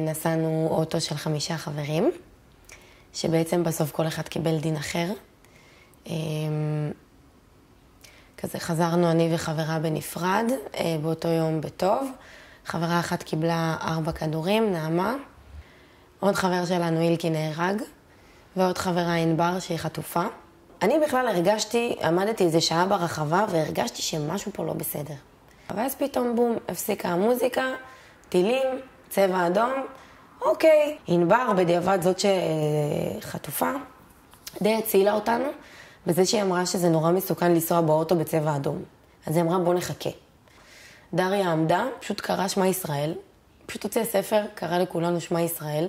נסענו אוטו של חמישה חברים, שבעצם בסוף כל אחד קיבל דין אחר. אמ, כזה חזרנו אני וחברה בנפרד, אה, באותו יום בטוב. חברה אחת קיבלה ארבע כדורים, נעמה. עוד חבר שלנו, אילקי, נהרג. ועוד חברה, ענבר, שהיא חטופה. אני בכלל הרגשתי, עמדתי איזה שעה ברחבה והרגשתי שמשהו פה לא בסדר. ואז פתאום בום, הפסיקה המוזיקה, טילים, צבע אדום, אוקיי. ענבר, בדיעבד זאת שחטופה, די הצילה אותנו בזה שהיא אמרה שזה נורא מסוכן לנסוע באוטו בצבע אדום. אז היא אמרה, בוא נחכה. דריה עמדה, פשוט קרא שמע ישראל, פשוט הוציאה ספר, קרא לכולנו שמע ישראל.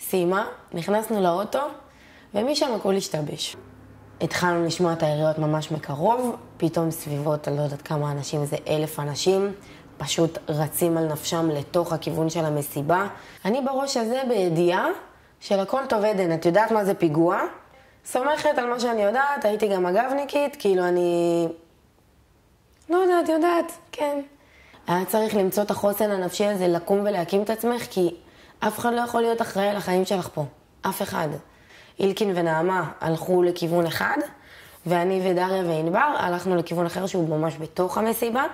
סיימה, נכנסנו לאוטו, ומשם הכל השתבש. התחלנו לשמוע את היריות ממש מקרוב, פתאום סביבות, אני לא יודעת כמה אנשים, זה אלף אנשים, פשוט רצים על נפשם לתוך הכיוון של המסיבה. אני בראש הזה בידיעה של הכל טוב עדן, את יודעת מה זה פיגוע? סומכת על מה שאני יודעת, הייתי גם אגבניקית, כאילו אני... לא יודעת, יודעת, כן. היה צריך למצוא את החוסן הנפשי הזה, לקום ולהקים את עצמך, כי אף אחד לא יכול להיות אחראי על החיים שלך פה. אף אחד. אילקין ונעמה הלכו לכיוון אחד, ואני ודריה וענבר הלכנו לכיוון אחר שהוא ממש בתוך המסיבה.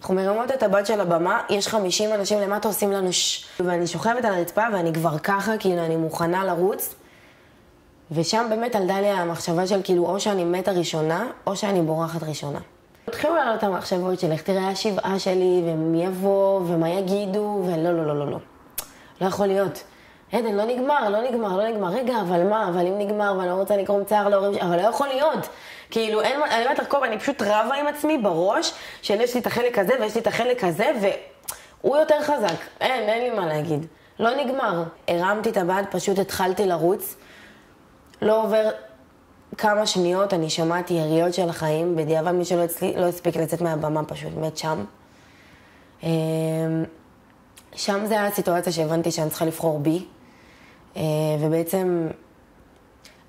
אנחנו מרימות את הבת של הבמה, יש 50 אנשים למטה עושים לנו ש... ואני שוכבת על הרצפה ואני כבר ככה, כאילו אני מוכנה לרוץ. ושם באמת עלתה לי המחשבה של כאילו או שאני מתה ראשונה, או שאני בורחת ראשונה. התחילו לעלות המחשבות של איך תראה השבעה שלי, ומי יבוא, ומה יגידו, ולא, לא, לא, לא, לא. לא יכול להיות. עדן, לא נגמר, לא נגמר, לא נגמר. רגע, אבל מה, אבל אם נגמר, ואני לא רוצה לקרום צער להורים שלי, אבל לא יכול להיות. כאילו, אין אני אומרת לחקוב, אני פשוט רבה עם עצמי בראש, של יש לי את החלק הזה ויש לי את החלק הזה, והוא יותר חזק. אין, אין לי מה להגיד. לא נגמר. הרמתי את הבד, פשוט התחלתי לרוץ. לא עובר כמה שניות, אני שמעתי יריות של החיים, בדיעבד מי שלא אצלי, לא הספיק לצאת מהבמה, פשוט מת שם. אמ, שם זה היה הסיטואציה שהבנתי שאני צריכה לבחור בי, ובעצם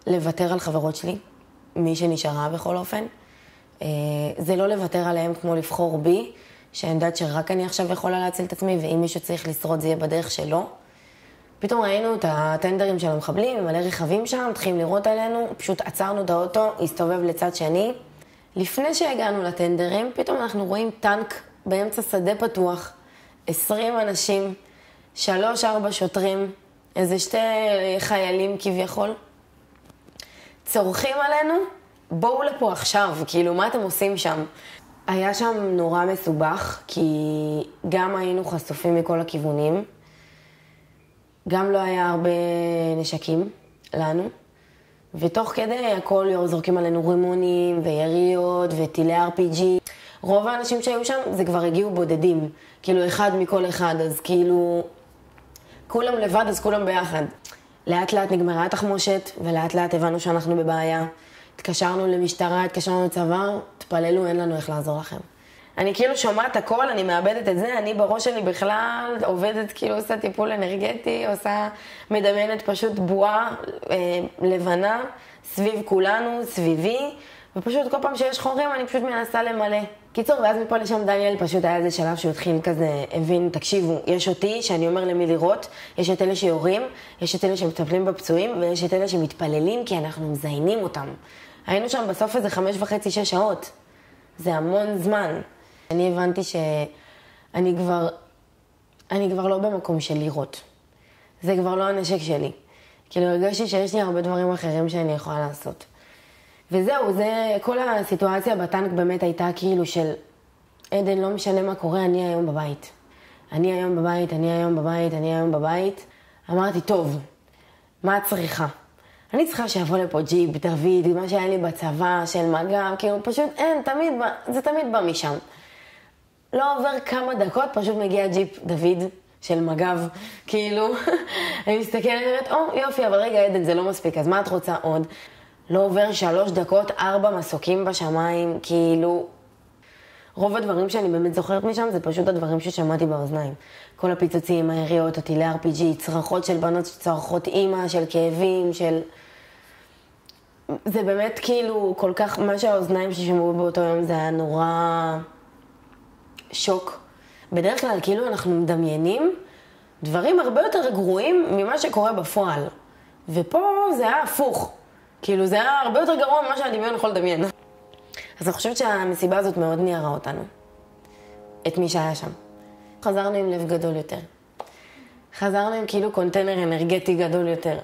לוותר על חברות שלי, מי שנשארה בכל אופן. אה, זה לא לוותר עליהם כמו לבחור בי, שאני יודעת שרק אני עכשיו יכולה להציל את עצמי, ואם מישהו צריך לשרוד זה יהיה בדרך שלו. פתאום ראינו את הטנדרים של המחבלים, מלא רכבים שם, מתחילים לראות עלינו, פשוט עצרנו את האוטו, הסתובב לצד שני. לפני שהגענו לטנדרים, פתאום אנחנו רואים טנק באמצע שדה פתוח, 20 אנשים, 3-4 שוטרים, איזה שתי חיילים כביכול, צורכים עלינו, בואו לפה עכשיו, כאילו, מה אתם עושים שם? היה שם נורא מסובך, כי גם היינו חשופים מכל הכיוונים, גם לא היה הרבה נשקים לנו, ותוך כדי הכל זורקים עלינו רימונים ויריות וטילי RPG. רוב האנשים שהיו שם זה כבר הגיעו בודדים, כאילו אחד מכל אחד, אז כאילו כולם לבד אז כולם ביחד. לאט לאט נגמרה התחמושת ולאט לאט הבנו שאנחנו בבעיה. התקשרנו למשטרה, התקשרנו לצבא, תפללו, אין לנו איך לעזור לכם. אני כאילו שומעת הכל, אני מאבדת את זה, אני בראש שלי בכלל עובדת, כאילו עושה טיפול אנרגטי, עושה, מדמיינת פשוט בועה אה, לבנה סביב כולנו, סביבי, ופשוט כל פעם שיש חורים אני פשוט מנסה למלא. קיצור, ואז מפה לשם דניאל פשוט היה איזה שלב שהוא התחיל כזה, הבין, תקשיבו, יש אותי, שאני אומר למי לראות, יש את אלה שיורים, יש את אלה שמטפלים בפצועים, ויש את אלה שמתפללים כי אנחנו מזיינים אותם. היינו שם בסוף איזה חמש וחצי, שש שעות. זה המון זמן. אני הבנתי שאני כבר, אני כבר לא במקום של לירות. זה כבר לא הנשק שלי. כאילו הרגשתי שיש לי הרבה דברים אחרים שאני יכולה לעשות. וזהו, זה, כל הסיטואציה בטנק באמת הייתה כאילו של, עדן, לא משנה מה קורה, אני היום בבית. אני היום בבית, אני היום בבית, אני היום בבית. אמרתי, טוב, מה את צריכה? אני צריכה שיבוא לפה ג'יפ, דוד, מה שהיה לי בצבא, של מג"ב, כאילו פשוט אין, תמיד, זה תמיד בא משם. לא עובר כמה דקות, פשוט מגיע ג'יפ דוד של מג"ב, כאילו, אני מסתכלת ואומרת, או, יופי, אבל רגע, עדן, זה לא מספיק, אז מה את רוצה עוד? לא עובר שלוש דקות, ארבע מסוקים בשמיים, כאילו... רוב הדברים שאני באמת זוכרת משם זה פשוט הדברים ששמעתי באוזניים. כל הפיצוצים, היריות, הטילי RPG, צרחות של בנות שצרחות אימא, של כאבים, של... זה באמת כאילו כל כך, מה שהאוזניים ששמעו באותו יום זה היה נורא שוק. בדרך כלל כאילו אנחנו מדמיינים דברים הרבה יותר גרועים ממה שקורה בפועל. ופה זה היה הפוך. כאילו, זה היה הרבה יותר גרוע ממה שהדמיון יכול לדמיין. אז אני חושבת שהמסיבה הזאת מאוד ניערה אותנו. את מי שהיה שם. חזרנו עם לב גדול יותר. חזרנו עם כאילו קונטיינר אנרגטי גדול יותר.